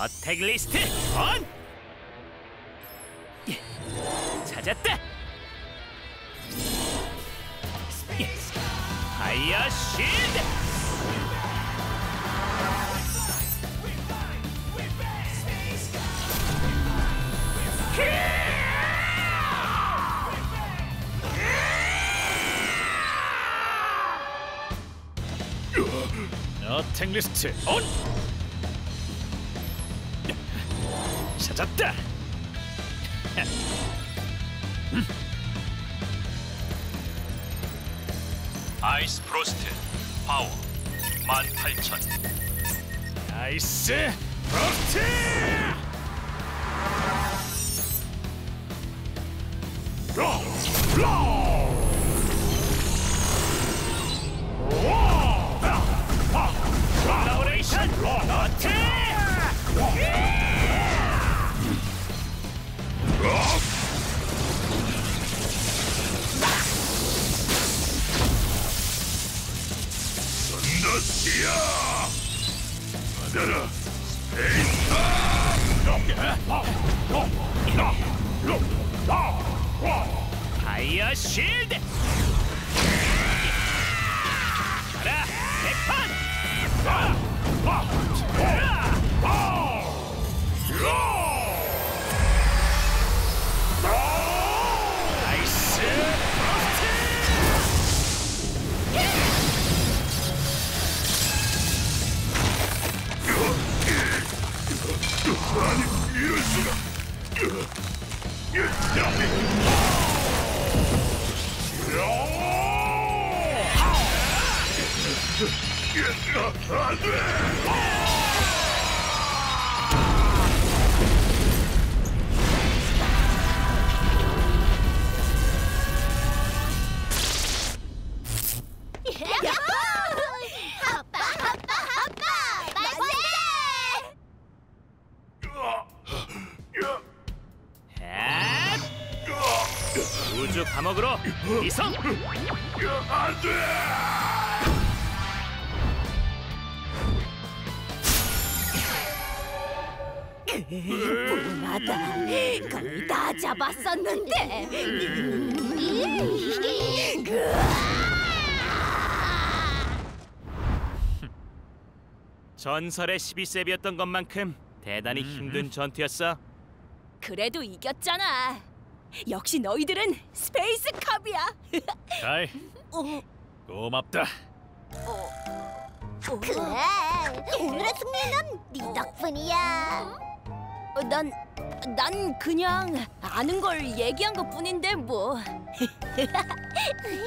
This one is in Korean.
어택 리스트 온! 예, 찾았다! 예, 파이어 쉴드! 어택 리스트 온! 찾았다! 아이스 프로스트 파워 18,000 나이스 프로스트! 너시야 받아라 파이어 쉴드! 가라 백판! 나이스 안돼 우주 감옥으로 이성! 안돼 뻔하다. 거의 다 잡았었는데. 전설의 12세비였던 것만큼 대단히 힘든 전투였어. 그래도 이겼잖아. 역시 너희들은 Space Cops야. 아이, 어, 고맙다. 그래. 오늘의 승리는 네 덕분이야. 어, 난, 난 그냥 아는 걸 얘기한 것 뿐인데 뭐.